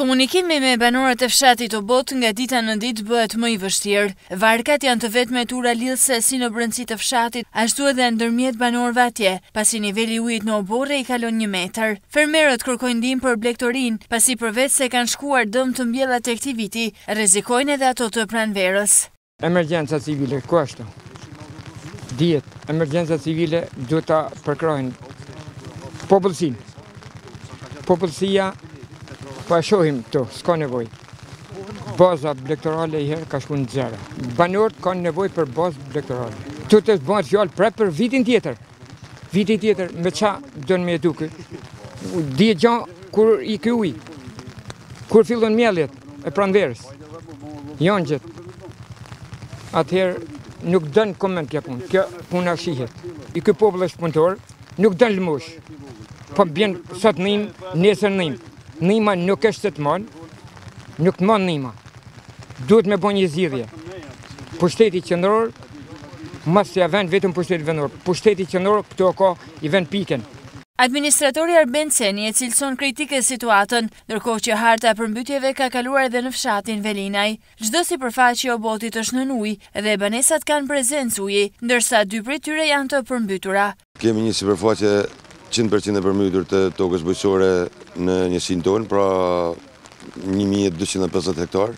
Komunikimi me banorët e fshatit Obot nga dita në ditë bëhet më i vështirë. Varkat janë të vetmet ura lidhëse si në brendësi të fshatit, ashtu edhe ndërmjet banorëve atje, pasi niveli i ujit në oborre i kalon një metër. Fermerët kërkojnë ndihmë për blegtorinë, pasi përveçse kanë shkuar dëm të mbjellat e këtij viti, rrezikojnë edhe ato të pranverës. Emergjenca civile, ku ashtu? Dihet, emergjenca civile duhet ta përkrahin popullsinë. Popullsia, po e shohim këtu, s'ka nevojë. Baza blegtorale i herë ka shku në zero. Banorët ka nevojë për bazë blegtorale. Këtu bëhet fjalë pra për vitin tjetër. Vitin tjetër, me ça don me u dukë. Dihet gjë, kur ik uji, Kur fillon mjelljet e pranverës, janë gjithë, atëherë nuk don koment kjo punë, kjo punë shihet. Ky popull është punëtor, nuk don lëmoshë, po bjenë sot nimë, nesër nimë. Nima nuk është se të man, nuk të man nima. Duhet me bo një zgjidhje. Pushteti qendror, ma s'ia ven vetëm pushteti vendor. Pushteti qendror, këto ka i ven pikën. Administratori Arben Ceni e cilëson kritike situatën, ndërkohë që harta e përmbytjeve ka kaluar edhe në fshatin Velinaj. Çdo sipërfaqe e Obotit është nën ujë dhe banesat kanë prezencë uji, ndërsa dy prej tyre janë të përmbytura. Kemi një sipërfaqe qind per qind e përmbytur të tokës bujqësore në njësinë tonë, pra një mijë e dyqind e pesëdhjetë hektarë,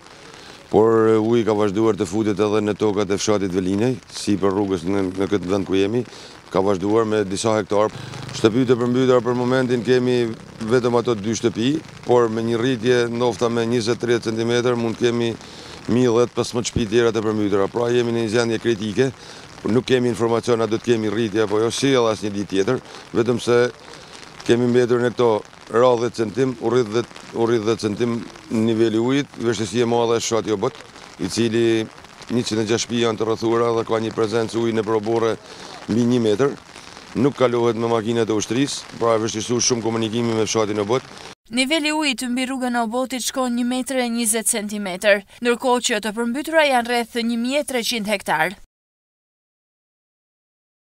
por uji ka vazhduar të futet edhe në tokat e fshatit Velinaj, sipër rrugës në, në këtë vend ku jemi, ka vazhduar me disa hektarë. Shtëpi të përmbytura për momentin kemi vetëm ato dy shtëpi, por me një rritje ndofta me 20-30 cm mund të kemi 10-15 shtëpi tjera të përmbytura. Pra jemi në një gjendje kritike, nuk kemi informacion a do të kemi rritje apo jo, si edhe asnjë ditë tjetër, vetëm se kemi mbetur në këto Ra dhjetë centim, u rrit dhjetë centim niveli i ujit, vështirësi e madhe është fshati Obot, i cili njëqind e gjashtë shtëpi janë të rrethuara dhe ka një prezencë uji nëpër oborre mbi një metër. Nuk kalohet me makinat e ushtrisë, pra e vështirësu shumë komunikimi me fshatin Obot. Niveli i ujit mbi rrugën e Obotit shkon një metër e njëzet centimetër, ndërkohë që të përmbytura janë rreth një mijë e treqind hektarë.